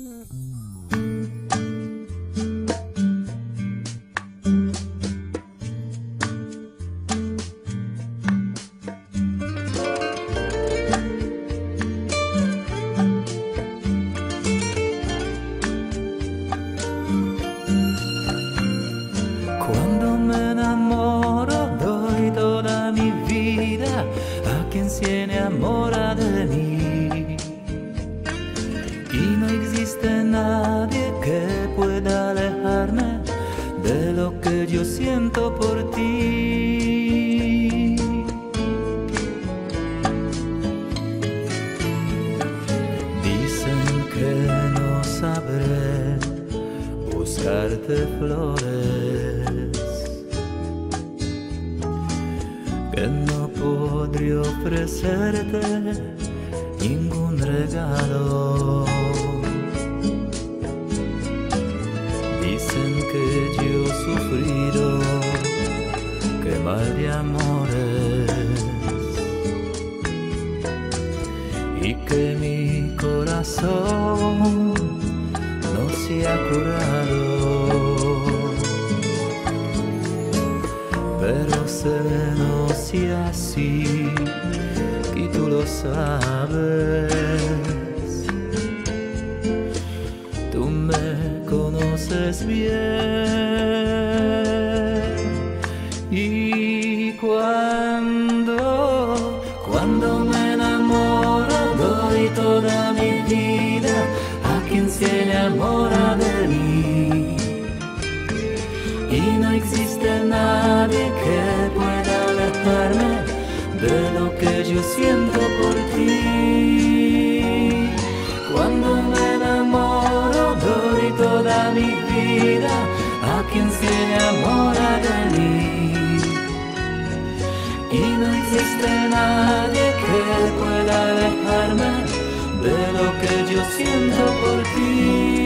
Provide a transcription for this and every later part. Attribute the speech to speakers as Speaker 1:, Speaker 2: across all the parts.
Speaker 1: 嗯。Buscarte flores, que no podré ofrecerte ningún regalo. Dicen que yo he sufrido que mal de amores y que mi corazón no se ha curado. Pero sé no sea así y tú lo sabes. Tú me conoces bien y cuando, cuando me enamoro doy toda enamora de mí. Y no existe nadie que pueda alejarme de lo que yo siento por ti. Cuando me enamoro doy toda mi vida a quien se enamora de mí. Y no existe nadie que pueda alejarme de lo que yo siento por ti.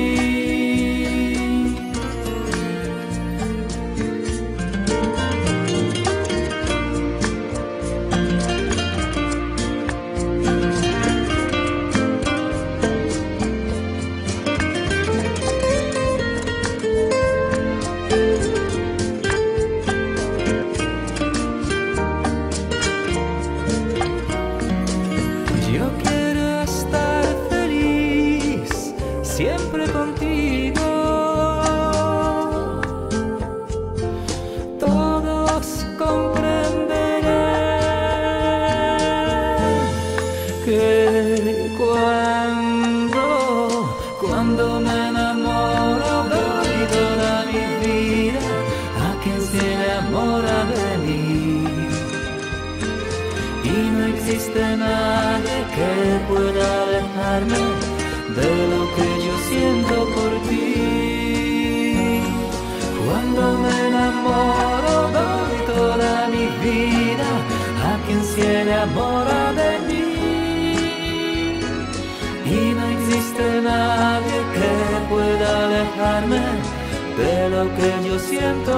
Speaker 1: Existe nadie que pueda alejarme de lo enamoro doy toda mi vida a quien se enamora de mí. Y no existe nadie que pueda alejarme de lo que yo siento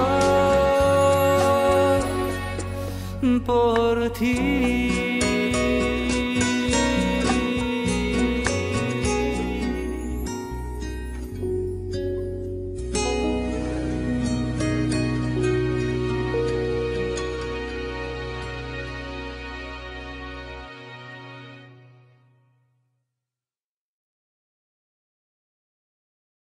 Speaker 1: por ti.